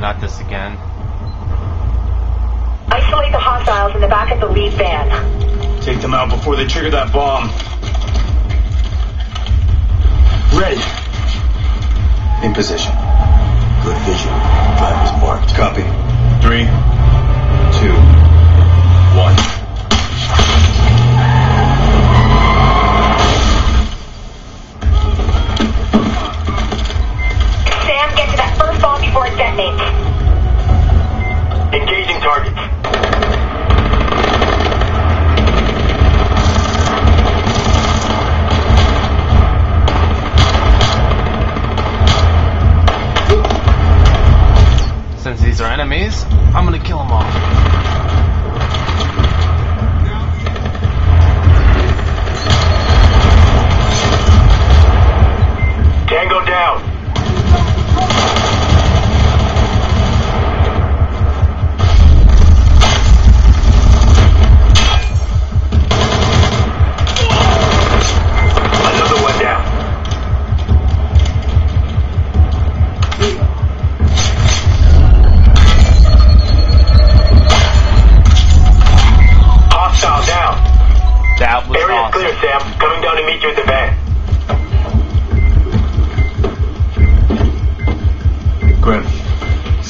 Not this again. Isolate the hostiles in the back of the lead van. Take them out before they trigger that bomb. Ready. In position. Good vision. Drivers marked. Copy. Three, two, one. Bomb before it detonates. Engaging targets. Since these are enemies, I'm gonna kill them all.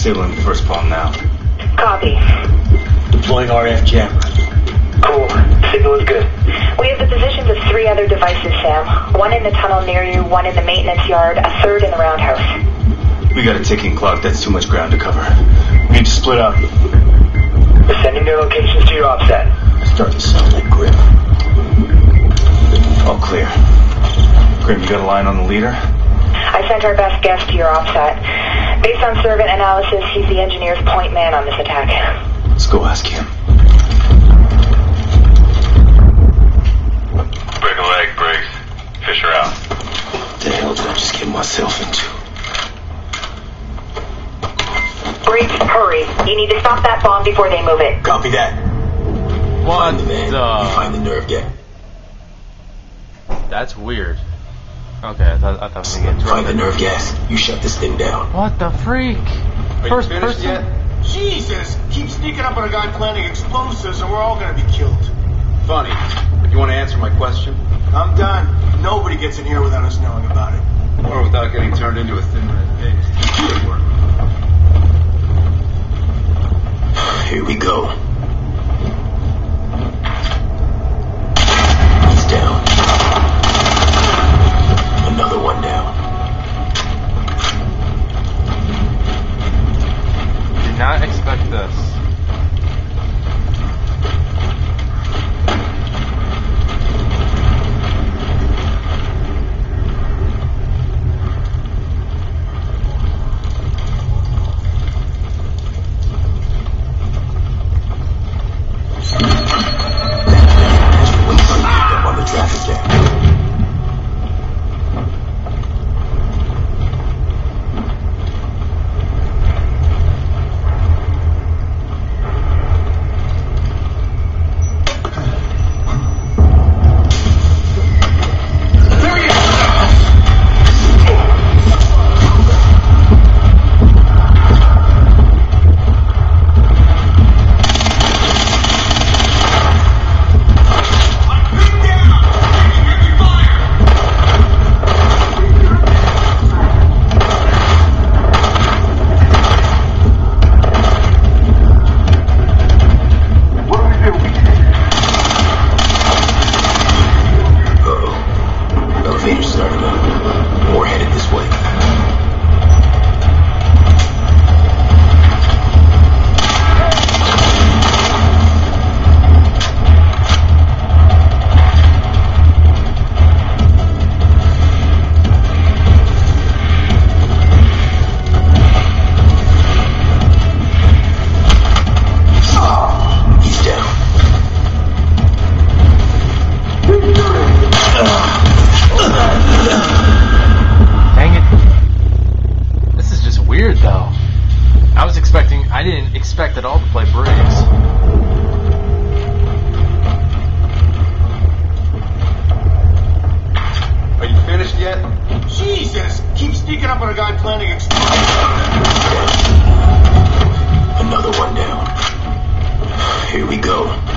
Sealing the first bomb now. Copy. Deploying RF jammer. Cool. Signal is good. We have the positions of three other devices, Sam. One in the tunnel near you, one in the maintenance yard, a third in the roundhouse. We got a ticking clock. That's too much ground to cover. We need to split up. We're sending their locations to your OPSAT. Start to sound like Grim. All clear. Grim, you got a line on the leader? I sent our best guess to your OPSAT. Based on servant analysis, he's the engineer's point man on this attack. Let's go ask him. Break a leg, Briggs. Fisher out. What the hell did I just get myself into? Briggs, hurry. You need to stop that bomb before they move it. Copy that. What Find the man. You the? find the nerve gas. That's weird. Okay, I thought, I thought we were get Find the nerve gas. You shut this thing down. What the freak? First person. Jesus! Keep sneaking up on a guy planting explosives and we're all gonna be killed. Funny. But you want to answer my question? I'm done. Nobody gets in here without us knowing about it. Or without getting turned into a thin red paste? Here we go. go.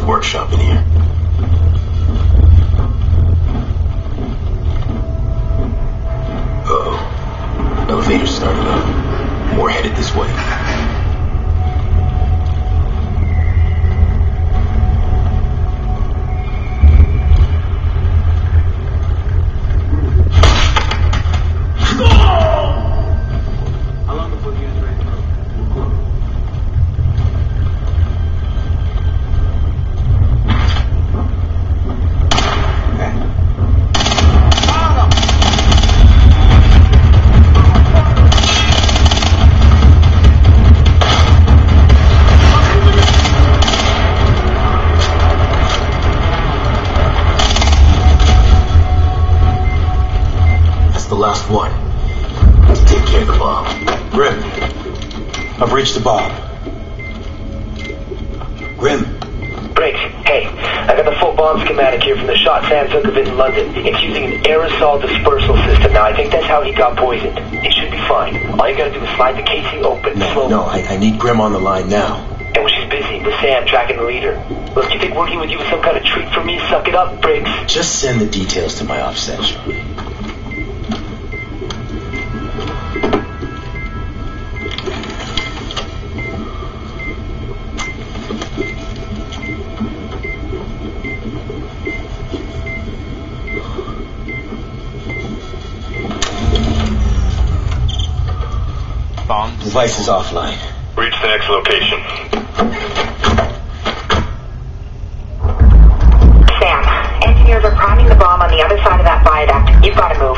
Workshop in here. Uh-oh. Elevator started up. More headed this way. Take care of the bomb. Grim, I've reached the bomb. Grim. Briggs, hey, I got the full bomb schematic here from the shot Sam took of it in London. It's using an aerosol dispersal system now. I think that's how he got poisoned. It should be fine. All you gotta do is slide the casing open no, slowly. No, I, I need Grim on the line now. And when she's busy with Sam tracking the leader. Look, you think working with you is some kind of treat for me? Suck it up, Briggs. Just send the details to my office, section. Device is offline. Reach the next location. Sam, engineers are priming the bomb on the other side of that viaduct. You've got to move.